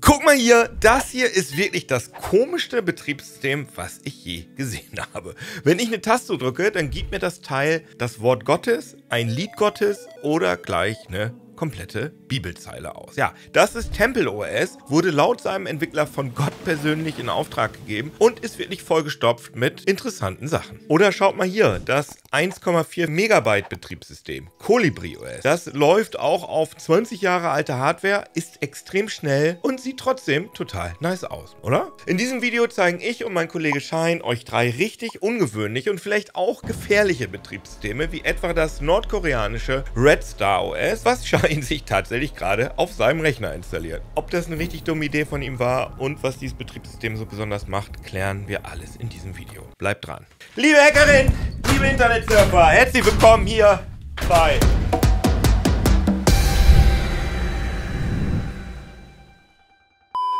Guck mal hier, das hier ist wirklich das komischste Betriebssystem, was ich je gesehen habe. Wenn ich eine Taste drücke, dann gibt mir das Teil das Wort Gottes, ein Lied Gottes oder gleich eine komplette Bibelzeile aus. Ja, das ist Temple OS, wurde laut seinem Entwickler von Gott persönlich in Auftrag gegeben und ist wirklich vollgestopft mit interessanten Sachen. Oder schaut mal hier, das 1,4 Megabyte Betriebssystem, Colibri OS. Das läuft auch auf 20 Jahre alte Hardware, ist extrem schnell und sieht trotzdem total nice aus, oder? In diesem Video zeigen ich und mein Kollege Schein euch drei richtig ungewöhnliche und vielleicht auch gefährliche Betriebssysteme, wie etwa das nordkoreanische Red Star OS, was Schein sich tatsächlich gerade auf seinem Rechner installiert. Ob das eine richtig dumme Idee von ihm war und was dieses Betriebssystem so besonders macht, klären wir alles in diesem Video. Bleibt dran. Liebe Hackerin, liebe Internetsurfer, herzlich willkommen hier bei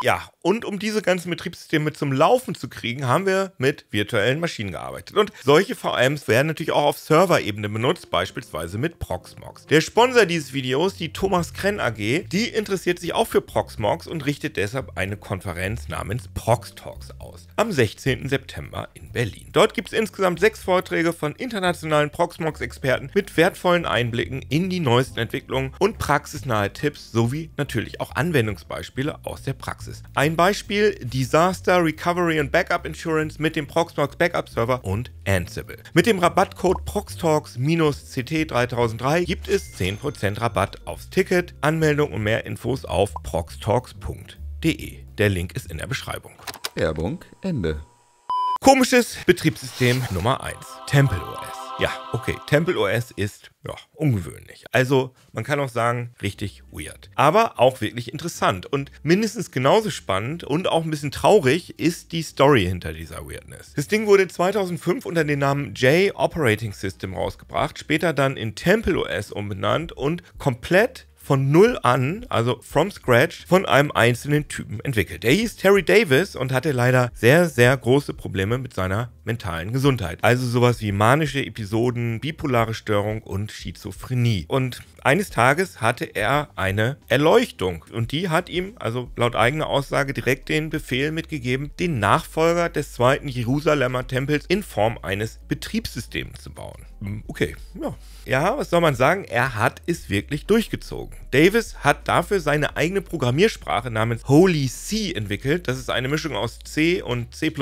Ja, und um diese ganzen Betriebssysteme zum Laufen zu kriegen, haben wir mit virtuellen Maschinen gearbeitet. Und solche VMs werden natürlich auch auf Serverebene benutzt, beispielsweise mit Proxmox. Der Sponsor dieses Videos, die Thomas Krenn AG, die interessiert sich auch für Proxmox und richtet deshalb eine Konferenz namens Proxtalks aus. Am 16. September in Berlin. Dort gibt es insgesamt sechs Vorträge von internationalen Proxmox-Experten mit wertvollen Einblicken in die neuesten Entwicklungen und praxisnahe Tipps sowie natürlich auch Anwendungsbeispiele aus der Praxis. Ein ein Beispiel Disaster Recovery and Backup Insurance mit dem Proxtalks Backup Server und Ansible. Mit dem Rabattcode Proxtalks-CT3003 gibt es 10% Rabatt aufs Ticket. Anmeldung und mehr Infos auf proxtalks.de. Der Link ist in der Beschreibung. Werbung Ende. Komisches Betriebssystem Nummer 1. Temple OS. Ja, okay, Temple OS ist ja, ungewöhnlich. Also, man kann auch sagen, richtig weird. Aber auch wirklich interessant. Und mindestens genauso spannend und auch ein bisschen traurig ist die Story hinter dieser Weirdness. Das Ding wurde 2005 unter dem Namen J Operating System rausgebracht, später dann in Temple OS umbenannt und komplett von null an, also from scratch, von einem einzelnen Typen entwickelt. Der hieß Terry Davis und hatte leider sehr, sehr große Probleme mit seiner mentalen Gesundheit. Also sowas wie manische Episoden, bipolare Störung und Schizophrenie. Und eines Tages hatte er eine Erleuchtung und die hat ihm, also laut eigener Aussage, direkt den Befehl mitgegeben, den Nachfolger des zweiten Jerusalemer Tempels in Form eines Betriebssystems zu bauen. Hm, okay, ja. Ja, was soll man sagen? Er hat es wirklich durchgezogen. Davis hat dafür seine eigene Programmiersprache namens Holy C entwickelt. Das ist eine Mischung aus C und C++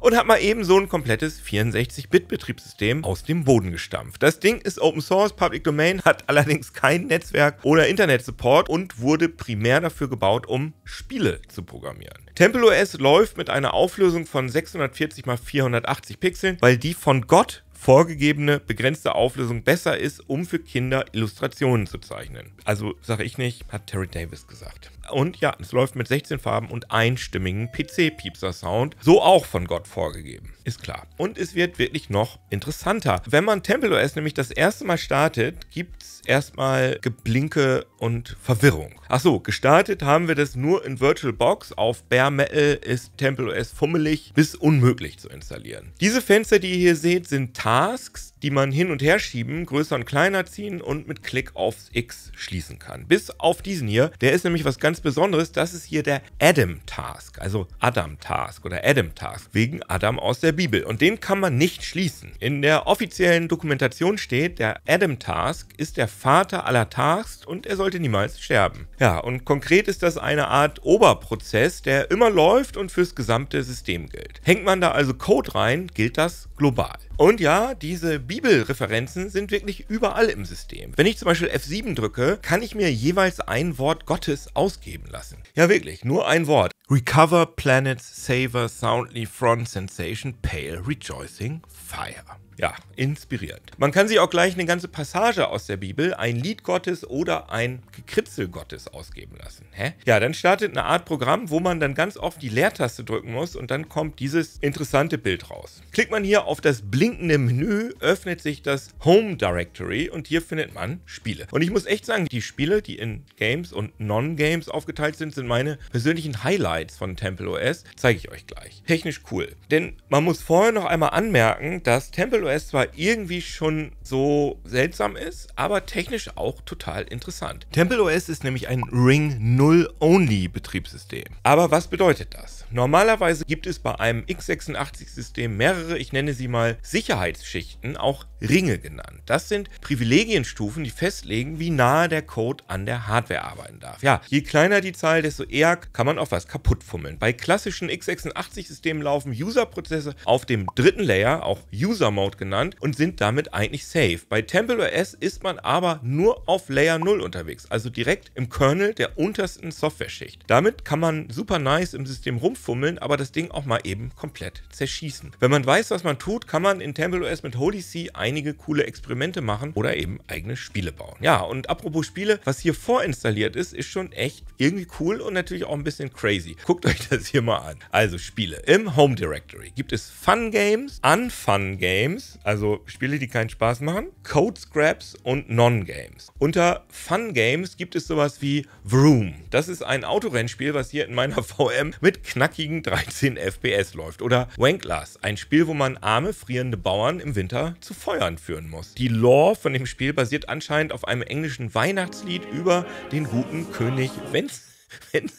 und hat mal eben so ein komplettes 64-Bit-Betriebssystem aus dem Boden gestampft. Das Ding ist Open Source, Public Domain, hat allerdings kein Netzwerk oder Internet-Support und wurde primär dafür gebaut, um Spiele zu programmieren. Temple OS läuft mit einer Auflösung von 640 x 480 Pixeln, weil die von Gott vorgegebene begrenzte Auflösung besser ist, um für Kinder Illustrationen zu zeichnen. Also sage ich nicht, hat Terry Davis gesagt. Und ja, es läuft mit 16 Farben und einstimmigen PC-Piepser-Sound, so auch von Gott vorgegeben. Ist klar. Und es wird wirklich noch interessanter. Wenn man Temple OS nämlich das erste Mal startet, gibt es erstmal Geblinke und Verwirrung. Achso, gestartet haben wir das nur in VirtualBox. Auf Bare Metal ist Temple OS fummelig bis unmöglich zu installieren. Diese Fenster, die ihr hier seht, sind Tasks, die man hin und her schieben, größer und kleiner ziehen und mit Klick aufs X schließen kann. Bis auf diesen hier, der ist nämlich was ganz Besonderes, das ist hier der Adam Task, also Adam Task oder Adam Task, wegen Adam aus der Bibel. Und den kann man nicht schließen. In der offiziellen Dokumentation steht, der Adam Task ist der Vater aller Tasks und er sollte niemals sterben. Ja, und konkret ist das eine Art Oberprozess, der immer läuft und fürs gesamte System gilt. Hängt man da also Code rein, gilt das global. Und ja, diese Bibelreferenzen sind wirklich überall im System. Wenn ich zum Beispiel F7 drücke, kann ich mir jeweils ein Wort Gottes ausgeben lassen. Ja, wirklich, nur ein Wort. Recover planets, savor, soundly front sensation, pale, rejoicing, fire ja, inspirierend. Man kann sich auch gleich eine ganze Passage aus der Bibel, ein Lied Gottes oder ein Gekritzel Gottes ausgeben lassen. Hä? Ja, dann startet eine Art Programm, wo man dann ganz oft die Leertaste drücken muss und dann kommt dieses interessante Bild raus. Klickt man hier auf das blinkende Menü, öffnet sich das Home Directory und hier findet man Spiele. Und ich muss echt sagen, die Spiele, die in Games und Non-Games aufgeteilt sind, sind meine persönlichen Highlights von Temple OS zeige ich euch gleich. Technisch cool. Denn man muss vorher noch einmal anmerken, dass Temple OS zwar irgendwie schon so seltsam ist, aber technisch auch total interessant. Temple OS ist nämlich ein Ring 0 Only Betriebssystem. Aber was bedeutet das? Normalerweise gibt es bei einem x86-System mehrere, ich nenne sie mal Sicherheitsschichten, auch Ringe genannt. Das sind Privilegienstufen, die festlegen, wie nahe der Code an der Hardware arbeiten darf. Ja, je kleiner die Zahl, desto eher kann man auch was kaputt fummeln. Bei klassischen x86-Systemen laufen User-Prozesse auf dem dritten Layer, auch User-Mode genannt, und sind damit eigentlich safe. Bei Temple OS ist man aber nur auf Layer 0 unterwegs, also direkt im Kernel der untersten Software-Schicht. Damit kann man super nice im System rumfummeln, aber das Ding auch mal eben komplett zerschießen. Wenn man weiß, was man tut, kann man in TempleOS mit Holy See einige coole Experimente machen oder eben eigene Spiele bauen. Ja, und apropos Spiele, was hier vorinstalliert ist, ist schon echt irgendwie cool und natürlich auch ein bisschen crazy. Guckt euch das hier mal an. Also Spiele. Im Home Directory gibt es Fun Games, Unfun Games, also Spiele, die keinen Spaß machen, Code Scraps und Non-Games. Unter Fun Games gibt es sowas wie Vroom. Das ist ein Autorennspiel, was hier in meiner VM mit knackigen 13 FPS läuft. Oder Wankless, ein Spiel, wo man arme, frierende Bauern im Winter zu Feuern führen muss. Die Lore von dem Spiel basiert anscheinend auf einem englischen Weihnachtslied über den guten König Wenz. Wenn,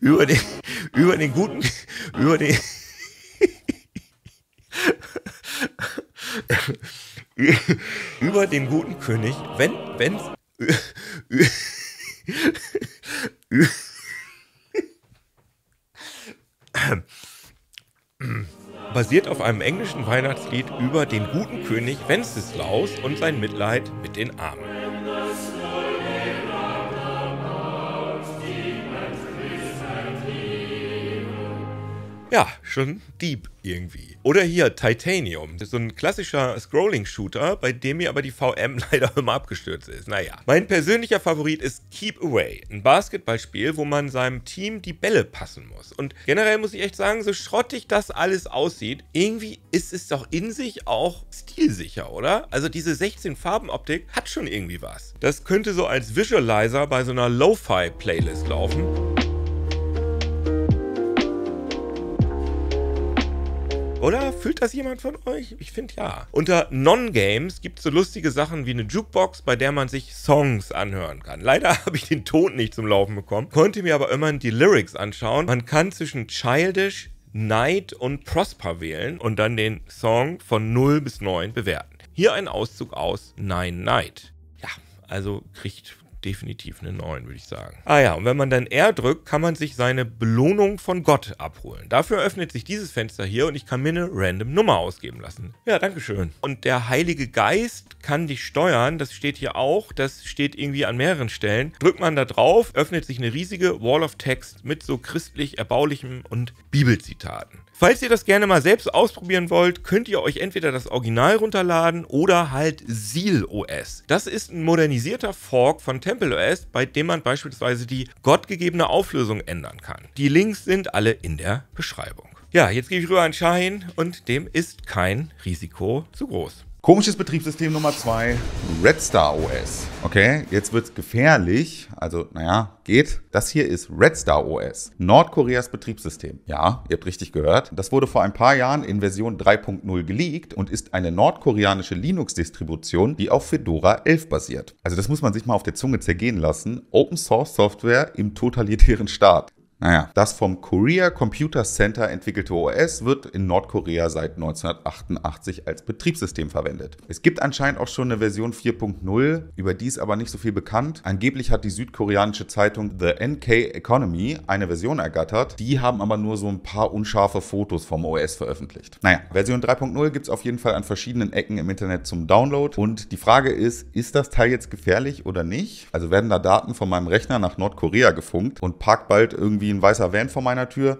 über den, über den guten, über den, über den guten König, wenn, wenn, Basiert auf einem englischen Weihnachtslied über den guten König Wenceslaus und sein Mitleid mit den Armen. Ja, schon deep irgendwie. Oder hier Titanium. Das ist so ein klassischer Scrolling-Shooter, bei dem mir aber die VM leider immer abgestürzt ist. Naja. Mein persönlicher Favorit ist Keep Away. Ein Basketballspiel, wo man seinem Team die Bälle passen muss. Und generell muss ich echt sagen, so schrottig das alles aussieht, irgendwie ist es doch in sich auch stilsicher, oder? Also diese 16-Farben-Optik hat schon irgendwie was. Das könnte so als Visualizer bei so einer Lo-Fi-Playlist laufen. Oder fühlt das jemand von euch? Ich finde ja. Unter Non-Games gibt es so lustige Sachen wie eine Jukebox, bei der man sich Songs anhören kann. Leider habe ich den Ton nicht zum Laufen bekommen, konnte mir aber immerhin die Lyrics anschauen. Man kann zwischen Childish, Night und Prosper wählen und dann den Song von 0 bis 9 bewerten. Hier ein Auszug aus Nine Night. Ja, also kriegt definitiv eine 9, würde ich sagen. Ah ja, und wenn man dann R drückt, kann man sich seine Belohnung von Gott abholen. Dafür öffnet sich dieses Fenster hier und ich kann mir eine random Nummer ausgeben lassen. Ja, dankeschön. Und der Heilige Geist kann dich steuern, das steht hier auch, das steht irgendwie an mehreren Stellen. Drückt man da drauf, öffnet sich eine riesige Wall of Text mit so christlich erbaulichem und Bibelzitaten. Falls ihr das gerne mal selbst ausprobieren wollt, könnt ihr euch entweder das Original runterladen oder halt Seal OS. Das ist ein modernisierter Fork von Temple OS, bei dem man beispielsweise die gottgegebene Auflösung ändern kann. Die Links sind alle in der Beschreibung. Ja, jetzt gehe ich rüber an Shine und dem ist kein Risiko zu groß. Komisches Betriebssystem Nummer 2, Red Star OS. Okay, jetzt wird's gefährlich. Also, naja, geht. Das hier ist Red Star OS, Nordkoreas Betriebssystem. Ja, ihr habt richtig gehört. Das wurde vor ein paar Jahren in Version 3.0 geleakt und ist eine nordkoreanische Linux-Distribution, die auf Fedora 11 basiert. Also, das muss man sich mal auf der Zunge zergehen lassen. Open Source Software im totalitären Staat. Naja, das vom Korea Computer Center entwickelte OS wird in Nordkorea seit 1988 als Betriebssystem verwendet. Es gibt anscheinend auch schon eine Version 4.0, über die ist aber nicht so viel bekannt. Angeblich hat die südkoreanische Zeitung The NK Economy eine Version ergattert. Die haben aber nur so ein paar unscharfe Fotos vom OS veröffentlicht. Naja, Version 3.0 gibt es auf jeden Fall an verschiedenen Ecken im Internet zum Download. Und die Frage ist, ist das Teil jetzt gefährlich oder nicht? Also werden da Daten von meinem Rechner nach Nordkorea gefunkt und parkt bald irgendwie irgendwie ein weißer Van vor meiner Tür.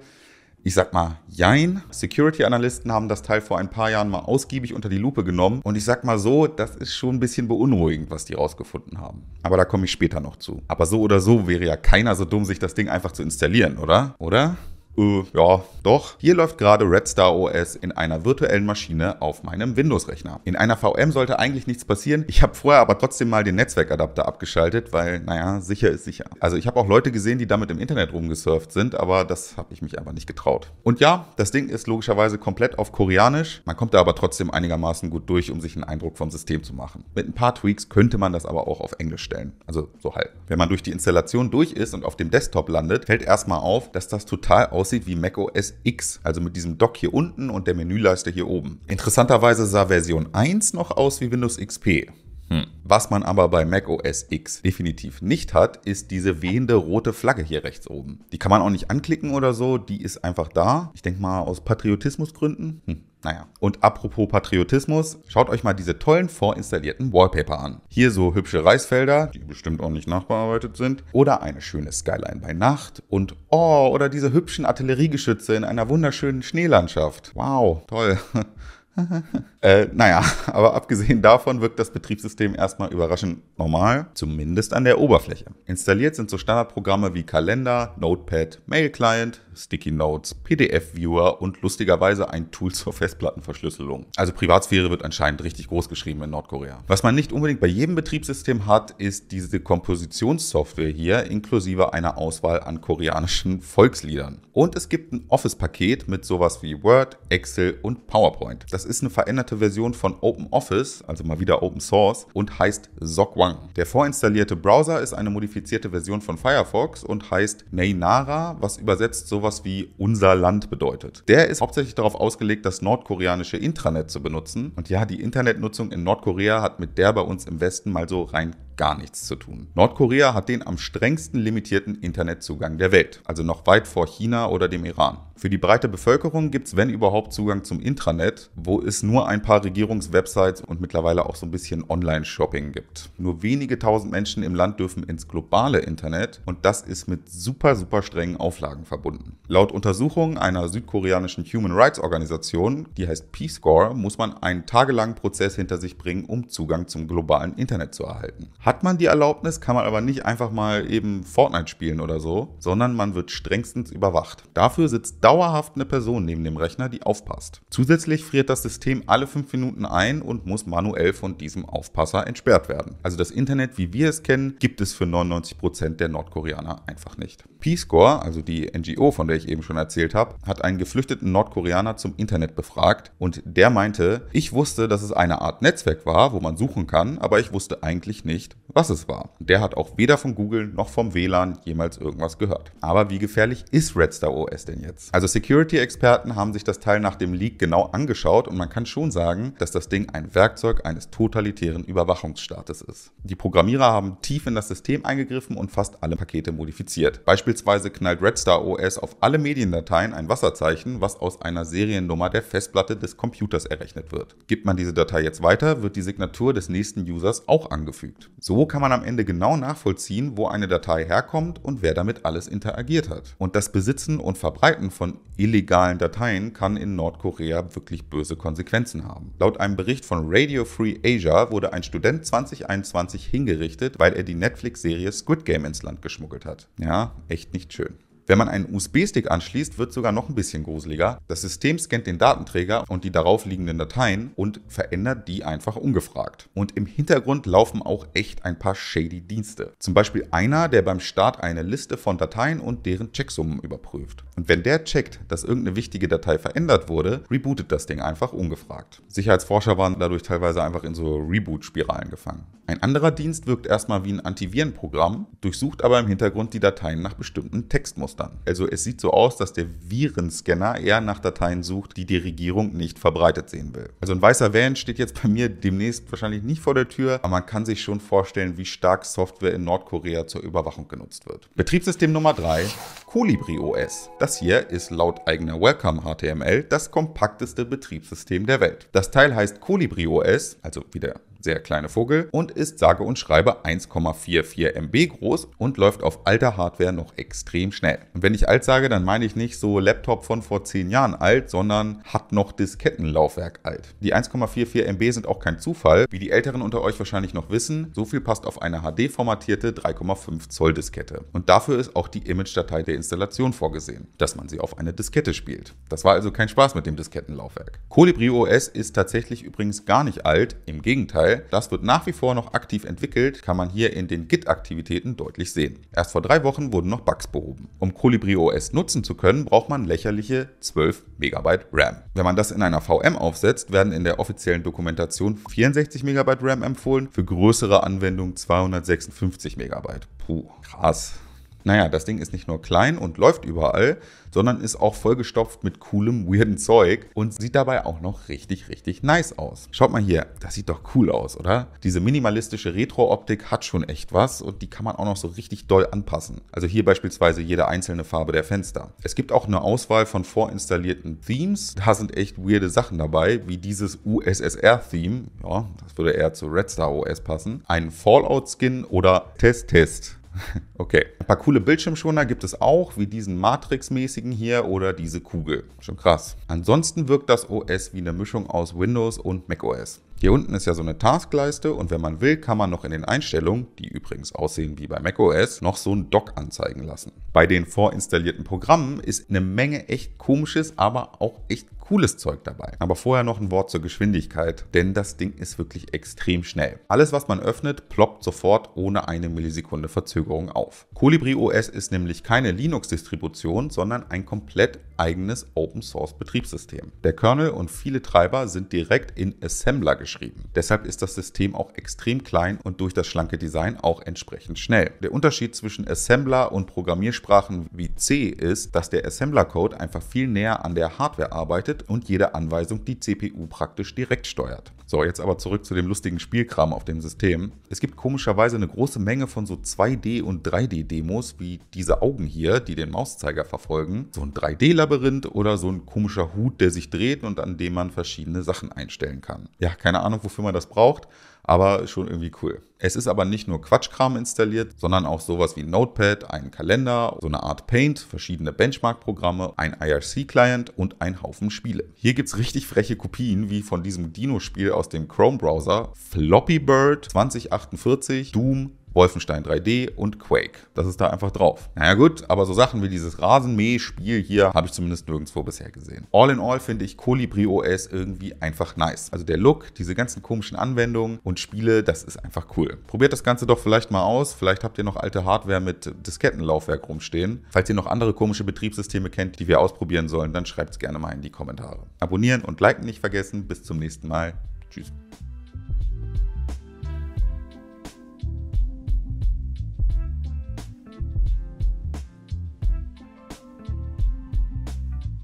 Ich sag mal, jein. Security-Analysten haben das Teil vor ein paar Jahren mal ausgiebig unter die Lupe genommen. Und ich sag mal so, das ist schon ein bisschen beunruhigend, was die rausgefunden haben. Aber da komme ich später noch zu. Aber so oder so wäre ja keiner so dumm, sich das Ding einfach zu installieren, oder? Oder? Äh, ja, doch. Hier läuft gerade Red Star OS in einer virtuellen Maschine auf meinem Windows-Rechner. In einer VM sollte eigentlich nichts passieren. Ich habe vorher aber trotzdem mal den Netzwerkadapter abgeschaltet, weil, naja, sicher ist sicher. Also ich habe auch Leute gesehen, die damit im Internet rumgesurft sind, aber das habe ich mich einfach nicht getraut. Und ja, das Ding ist logischerweise komplett auf Koreanisch. Man kommt da aber trotzdem einigermaßen gut durch, um sich einen Eindruck vom System zu machen. Mit ein paar Tweaks könnte man das aber auch auf Englisch stellen. Also so halb. Wenn man durch die Installation durch ist und auf dem Desktop landet, fällt erstmal auf, dass das total aus aussieht wie macOS X, also mit diesem Dock hier unten und der Menüleiste hier oben. Interessanterweise sah Version 1 noch aus wie Windows XP. Hm. Was man aber bei macOS X definitiv nicht hat, ist diese wehende rote Flagge hier rechts oben. Die kann man auch nicht anklicken oder so, die ist einfach da. Ich denke mal aus Patriotismusgründen. Hm. Naja, und apropos Patriotismus, schaut euch mal diese tollen vorinstallierten Wallpaper an. Hier so hübsche Reisfelder, die bestimmt auch nicht nachbearbeitet sind, oder eine schöne Skyline bei Nacht und oh, oder diese hübschen Artilleriegeschütze in einer wunderschönen Schneelandschaft. Wow, toll. äh, naja, aber abgesehen davon wirkt das Betriebssystem erstmal überraschend normal, zumindest an der Oberfläche. Installiert sind so Standardprogramme wie Kalender, Notepad, Mail Client, Sticky Notes, PDF-Viewer und lustigerweise ein Tool zur Festplattenverschlüsselung. Also Privatsphäre wird anscheinend richtig groß geschrieben in Nordkorea. Was man nicht unbedingt bei jedem Betriebssystem hat, ist diese Kompositionssoftware hier inklusive einer Auswahl an koreanischen Volksliedern. Und es gibt ein Office-Paket mit sowas wie Word, Excel und PowerPoint. Das ist eine veränderte Version von OpenOffice, also mal wieder Open Source, und heißt Sokwang. Der vorinstallierte Browser ist eine modifizierte Version von Firefox und heißt Neinara, was übersetzt sowas sowas wie unser Land bedeutet. Der ist hauptsächlich darauf ausgelegt, das nordkoreanische Intranet zu benutzen. Und ja, die Internetnutzung in Nordkorea hat mit der bei uns im Westen mal so rein gar nichts zu tun. Nordkorea hat den am strengsten limitierten Internetzugang der Welt, also noch weit vor China oder dem Iran. Für die breite Bevölkerung gibt es, wenn überhaupt, Zugang zum Intranet, wo es nur ein paar Regierungswebsites und mittlerweile auch so ein bisschen Online-Shopping gibt. Nur wenige tausend Menschen im Land dürfen ins globale Internet und das ist mit super, super strengen Auflagen verbunden. Laut Untersuchungen einer südkoreanischen Human Rights Organisation, die heißt Peace Corps, muss man einen tagelangen Prozess hinter sich bringen, um Zugang zum globalen Internet zu erhalten. Hat man die Erlaubnis, kann man aber nicht einfach mal eben Fortnite spielen oder so, sondern man wird strengstens überwacht. Dafür sitzt dauerhaft eine Person neben dem Rechner, die aufpasst. Zusätzlich friert das System alle fünf Minuten ein und muss manuell von diesem Aufpasser entsperrt werden. Also das Internet, wie wir es kennen, gibt es für 99% der Nordkoreaner einfach nicht. Peace Corps, also die NGO, von der ich eben schon erzählt habe, hat einen geflüchteten Nordkoreaner zum Internet befragt und der meinte, ich wusste, dass es eine Art Netzwerk war, wo man suchen kann, aber ich wusste eigentlich nicht, was es war. Der hat auch weder von Google noch vom WLAN jemals irgendwas gehört. Aber wie gefährlich ist Red Star OS denn jetzt? Also Security-Experten haben sich das Teil nach dem Leak genau angeschaut und man kann schon sagen, dass das Ding ein Werkzeug eines totalitären Überwachungsstaates ist. Die Programmierer haben tief in das System eingegriffen und fast alle Pakete modifiziert. Beispielsweise knallt Red Star OS auf alle Mediendateien ein Wasserzeichen, was aus einer Seriennummer der Festplatte des Computers errechnet wird. Gibt man diese Datei jetzt weiter, wird die Signatur des nächsten Users auch angefügt. So kann man am Ende genau nachvollziehen, wo eine Datei herkommt und wer damit alles interagiert hat. Und das Besitzen und Verbreiten von illegalen Dateien kann in Nordkorea wirklich böse Konsequenzen haben. Laut einem Bericht von Radio Free Asia wurde ein Student 2021 hingerichtet, weil er die Netflix-Serie Squid Game ins Land geschmuggelt hat. Ja, echt nicht schön. Wenn man einen USB-Stick anschließt, wird sogar noch ein bisschen gruseliger. Das System scannt den Datenträger und die darauf liegenden Dateien und verändert die einfach ungefragt. Und im Hintergrund laufen auch echt ein paar shady Dienste. Zum Beispiel einer, der beim Start eine Liste von Dateien und deren Checksummen überprüft. Und wenn der checkt, dass irgendeine wichtige Datei verändert wurde, rebootet das Ding einfach ungefragt. Sicherheitsforscher waren dadurch teilweise einfach in so Reboot-Spiralen gefangen. Ein anderer Dienst wirkt erstmal wie ein Antivirenprogramm, durchsucht aber im Hintergrund die Dateien nach bestimmten Textmustern. Also es sieht so aus, dass der Virenscanner eher nach Dateien sucht, die die Regierung nicht verbreitet sehen will. Also ein weißer Van steht jetzt bei mir demnächst wahrscheinlich nicht vor der Tür, aber man kann sich schon vorstellen, wie stark Software in Nordkorea zur Überwachung genutzt wird. Betriebssystem Nummer 3, Colibri OS. Das hier ist laut eigener Welcome HTML das kompakteste Betriebssystem der Welt. Das Teil heißt Colibri OS, also wie der sehr kleine Vogel, und ist sage und schreibe 1,44 MB groß und läuft auf alter Hardware noch extrem schnell. Und wenn ich alt sage, dann meine ich nicht so Laptop von vor 10 Jahren alt, sondern hat noch Diskettenlaufwerk alt. Die 1,44 MB sind auch kein Zufall. Wie die Älteren unter euch wahrscheinlich noch wissen, so viel passt auf eine HD-formatierte 3,5 Zoll Diskette. Und dafür ist auch die Image-Datei der Installation vorgesehen, dass man sie auf eine Diskette spielt. Das war also kein Spaß mit dem Diskettenlaufwerk. Colibri OS ist tatsächlich übrigens gar nicht alt, im Gegenteil, das wird nach wie vor noch aktiv entwickelt, kann man hier in den Git-Aktivitäten deutlich sehen. Erst vor drei Wochen wurden noch Bugs behoben. Um Colibri OS nutzen zu können, braucht man lächerliche 12 MB RAM. Wenn man das in einer VM aufsetzt, werden in der offiziellen Dokumentation 64 MB RAM empfohlen, für größere Anwendungen 256 MB. Puh, krass. Naja, das Ding ist nicht nur klein und läuft überall, sondern ist auch vollgestopft mit coolem, weirden Zeug und sieht dabei auch noch richtig, richtig nice aus. Schaut mal hier, das sieht doch cool aus, oder? Diese minimalistische Retro-Optik hat schon echt was und die kann man auch noch so richtig doll anpassen. Also hier beispielsweise jede einzelne Farbe der Fenster. Es gibt auch eine Auswahl von vorinstallierten Themes. Da sind echt weirde Sachen dabei, wie dieses USSR-Theme. Ja, das würde eher zu Red Star OS passen. Ein Fallout-Skin oder Test-Test. Okay. Ein paar coole Bildschirmschoner gibt es auch, wie diesen Matrix-mäßigen hier oder diese Kugel. Schon krass. Ansonsten wirkt das OS wie eine Mischung aus Windows und macOS. Hier unten ist ja so eine Taskleiste und wenn man will, kann man noch in den Einstellungen, die übrigens aussehen wie bei macOS, noch so ein Dock anzeigen lassen. Bei den vorinstallierten Programmen ist eine Menge echt komisches, aber auch echt cooles Zeug dabei. Aber vorher noch ein Wort zur Geschwindigkeit, denn das Ding ist wirklich extrem schnell. Alles, was man öffnet, ploppt sofort ohne eine Millisekunde Verzögerung auf. Colibri OS ist nämlich keine Linux-Distribution, sondern ein komplett eigenes Open-Source-Betriebssystem. Der Kernel und viele Treiber sind direkt in Assembler geschrieben. Deshalb ist das System auch extrem klein und durch das schlanke Design auch entsprechend schnell. Der Unterschied zwischen Assembler und Programmiersprachen wie C ist, dass der Assembler-Code einfach viel näher an der Hardware arbeitet und jede Anweisung die CPU praktisch direkt steuert. So, jetzt aber zurück zu dem lustigen Spielkram auf dem System. Es gibt komischerweise eine große Menge von so 2D- und 3D-Demos, wie diese Augen hier, die den Mauszeiger verfolgen. So ein 3D-Labyrinth oder so ein komischer Hut, der sich dreht und an dem man verschiedene Sachen einstellen kann. Ja, keine Ahnung, wofür man das braucht aber schon irgendwie cool. Es ist aber nicht nur Quatschkram installiert, sondern auch sowas wie Notepad, einen Kalender, so eine Art Paint, verschiedene Benchmark-Programme, ein IRC-Client und ein Haufen Spiele. Hier gibt es richtig freche Kopien wie von diesem Dino-Spiel aus dem Chrome-Browser, Floppy Bird 2048, Doom, Wolfenstein 3D und Quake. Das ist da einfach drauf. Naja gut, aber so Sachen wie dieses Rasenmäh-Spiel hier habe ich zumindest nirgendwo bisher gesehen. All in all finde ich Colibri OS irgendwie einfach nice. Also der Look, diese ganzen komischen Anwendungen und Spiele, das ist einfach cool. Probiert das Ganze doch vielleicht mal aus. Vielleicht habt ihr noch alte Hardware mit Diskettenlaufwerk rumstehen. Falls ihr noch andere komische Betriebssysteme kennt, die wir ausprobieren sollen, dann schreibt es gerne mal in die Kommentare. Abonnieren und liken nicht vergessen. Bis zum nächsten Mal. Tschüss.